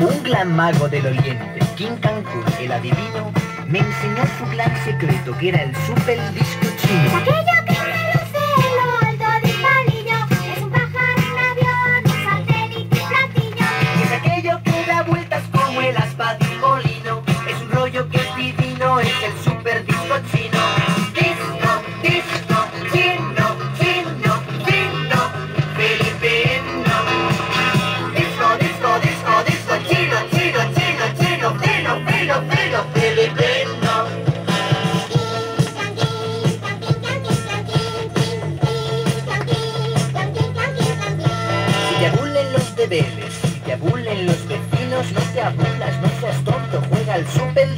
Un gran mago del oriente, King Cancún, el adivino, me enseñó su gran secreto, que era el super disco chino. Si te abulen los vecinos, no te abulas, no seas tonto, juega al super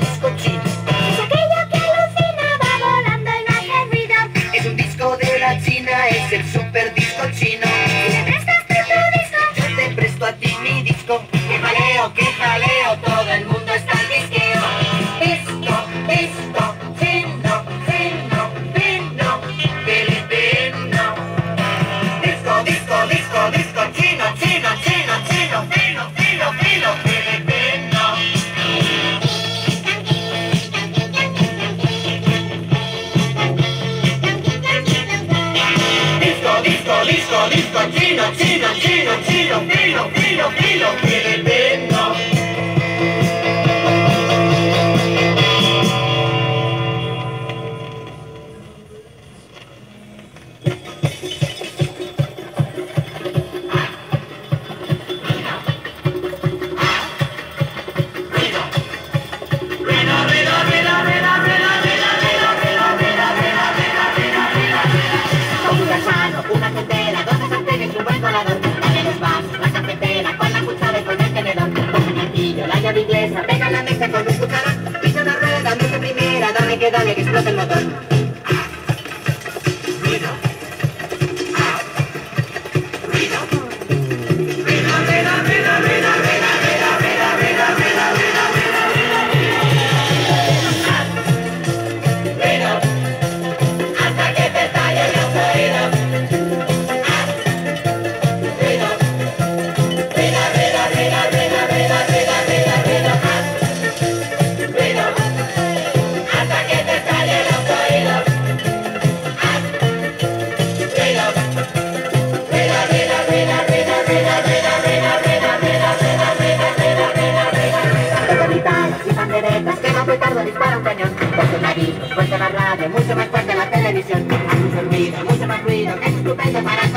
disco, disco, chino, chino, chino, chino, fino, fino, fino, बदल बदल tema petardo dispara un cañón. Por su nariz nos la radio, mucho más fuerte la televisión. Hace un sonido, mucho más ruido, que es estupendo para